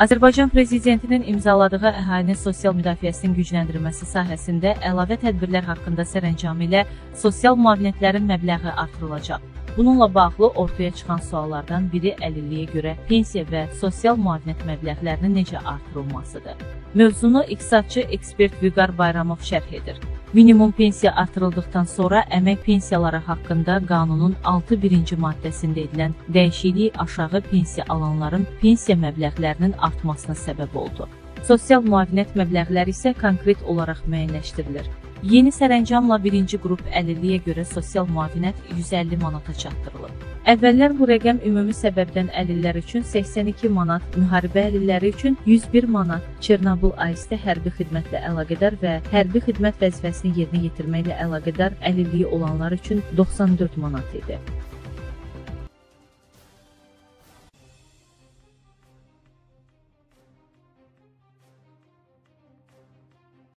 Azərbaycan prezidentinin imzaladığı əhalinin sosial müdafiəsinin gücləndirilməsi sahəsində əlavə tədbirlər haqqında sərəncamı ilə sosial müavinətlərin məbləği artırılacaq. Bununla bağlı ortaya çıxan suallardan biri əlilliyə görə pensiya və sosial müavinət məbləğlərinin necə artırılmasıdır. Mövzunu iqtisadçı ekspert Vüqar Bayramov şərh edir. Minimum pensiya artırıldıqdan sonra əmək pensiyaları haqqında qanunun 6-1-ci maddəsində edilən dəyişiklik aşağı pensiya alanların pensiya məbləğlərinin artmasına səbəb oldu. Sosial müavinət məbləğləri isə konkret olaraq müəyyənləşdirilir. Yeni sərəncamla birinci qrup əlilliyə görə sosial müavinət 150 manata çatdırılıb. Əvvəllər bu rəqəm ümumi səbəbdən əlillər üçün 82 manat, müharibə əlilləri üçün 101 manat, Çernobıl AİS-də hərbi xidmətlə əlaqədar və hərbi xidmət vəzifəsini yerinə yetirməklə əlaqədar əlilliyi olanlar üçün 94 manat idi.